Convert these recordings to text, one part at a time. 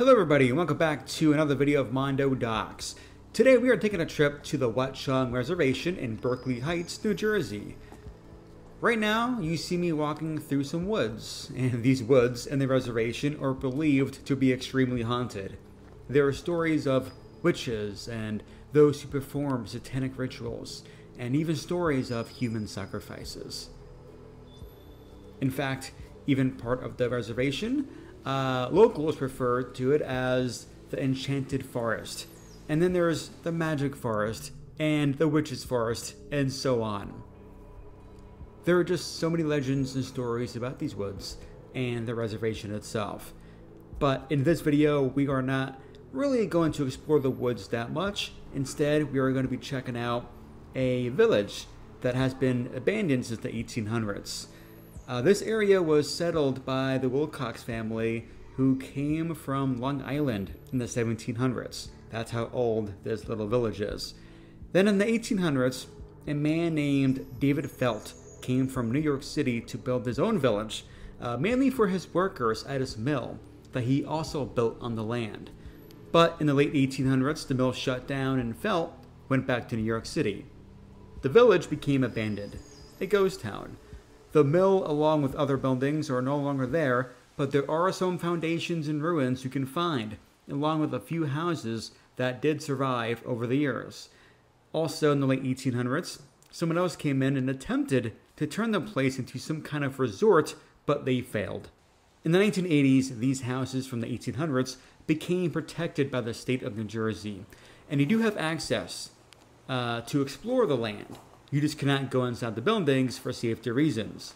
Hello everybody and welcome back to another video of Mondo Docs. Today we are taking a trip to the Watchung Reservation in Berkeley Heights, New Jersey. Right now, you see me walking through some woods, and these woods and the reservation are believed to be extremely haunted. There are stories of witches and those who perform satanic rituals, and even stories of human sacrifices. In fact, even part of the reservation uh, locals refer to it as the Enchanted Forest. And then there's the Magic Forest and the Witch's Forest, and so on. There are just so many legends and stories about these woods and the reservation itself. But in this video, we are not really going to explore the woods that much. Instead, we are going to be checking out a village that has been abandoned since the 1800s. Uh, this area was settled by the Wilcox family who came from Long Island in the 1700s. That's how old this little village is. Then in the 1800s, a man named David Felt came from New York City to build his own village, uh, mainly for his workers at his mill that he also built on the land. But in the late 1800s, the mill shut down and Felt went back to New York City. The village became abandoned, a ghost town. The mill, along with other buildings, are no longer there, but there are some foundations and ruins you can find, along with a few houses that did survive over the years. Also, in the late 1800s, someone else came in and attempted to turn the place into some kind of resort, but they failed. In the 1980s, these houses from the 1800s became protected by the state of New Jersey, and you do have access uh, to explore the land. You just cannot go inside the buildings for safety reasons.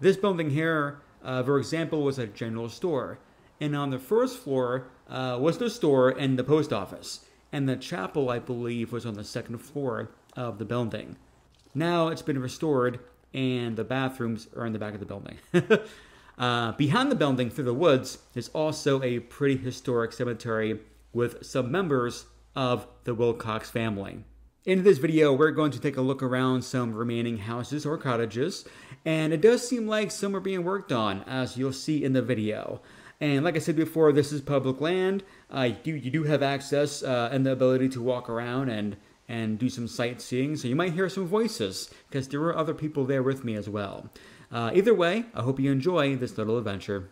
This building here, uh, for example, was a general store. And on the first floor uh, was the store and the post office. And the chapel, I believe, was on the second floor of the building. Now it's been restored, and the bathrooms are in the back of the building. uh, behind the building, through the woods, is also a pretty historic cemetery with some members of the Wilcox family. In this video, we're going to take a look around some remaining houses or cottages, and it does seem like some are being worked on, as you'll see in the video. And like I said before, this is public land. Uh, you, you do have access uh, and the ability to walk around and, and do some sightseeing, so you might hear some voices, because there were other people there with me as well. Uh, either way, I hope you enjoy this little adventure.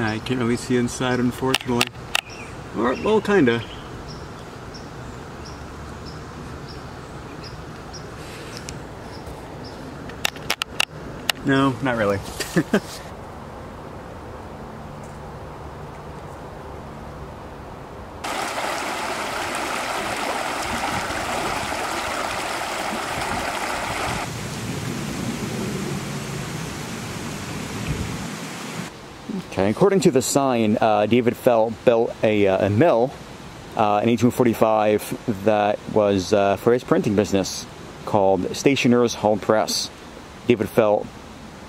I can't really see inside, unfortunately. Or, well, kinda. No, not really. Okay, according to the sign, uh, David Felt built a, uh, a mill uh, in 1845 that was uh, for his printing business called Stationers Hall Press. David Felt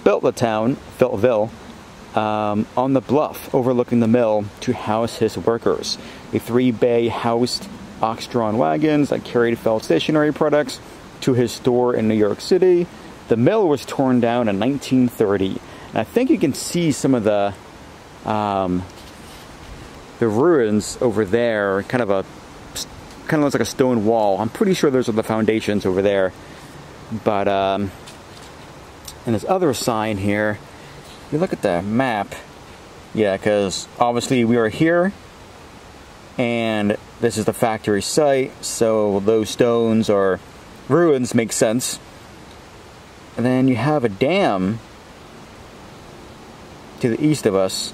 built the town, Feltville, um, on the bluff overlooking the mill to house his workers. A three bay housed ox drawn wagons that carried Felt stationery products to his store in New York City. The mill was torn down in 1930. And I think you can see some of the um, the ruins over there, kind of a kind of looks like a stone wall. I'm pretty sure those are the foundations over there. But um, and this other sign here, you look at the map, yeah, because obviously we are here, and this is the factory site, so those stones or ruins make sense. And then you have a dam to the east of us.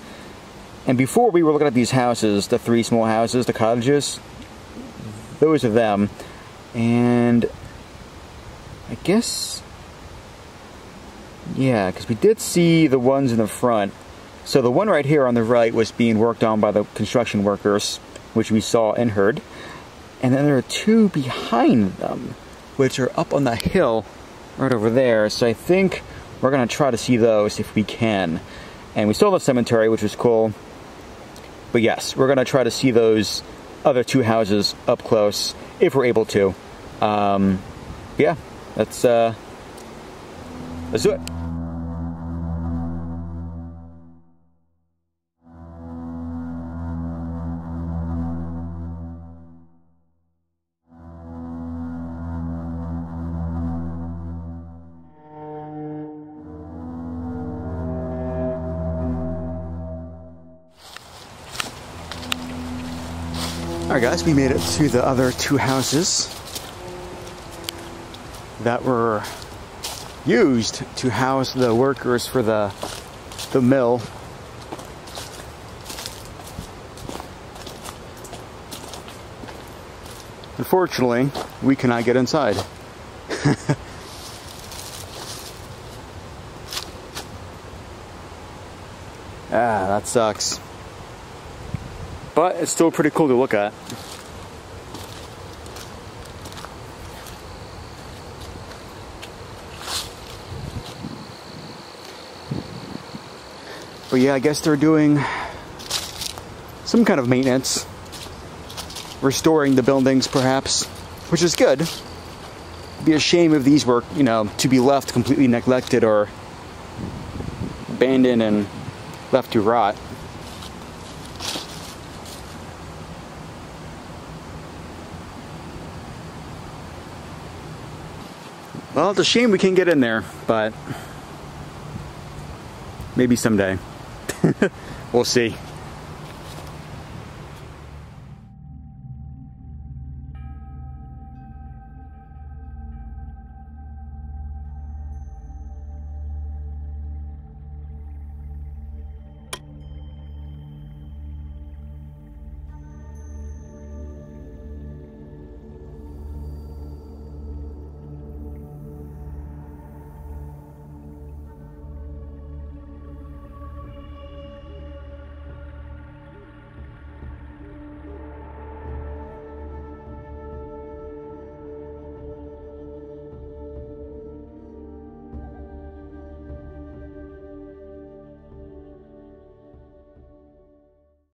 And before we were looking at these houses, the three small houses, the cottages, those are them. And I guess, yeah, because we did see the ones in the front. So the one right here on the right was being worked on by the construction workers, which we saw and heard. And then there are two behind them, which are up on the hill right over there. So I think we're going to try to see those if we can. And we saw the cemetery, which was cool. But yes, we're going to try to see those other two houses up close if we're able to. Um, yeah, let's, uh, let's do it. Alright guys, we made it to the other two houses that were used to house the workers for the the mill. Unfortunately, we cannot get inside. ah, that sucks. But it's still pretty cool to look at. But yeah, I guess they're doing some kind of maintenance. Restoring the buildings, perhaps, which is good. It'd be a shame if these were, you know, to be left completely neglected or abandoned and left to rot. Well, it's a shame we can't get in there, but maybe someday. we'll see.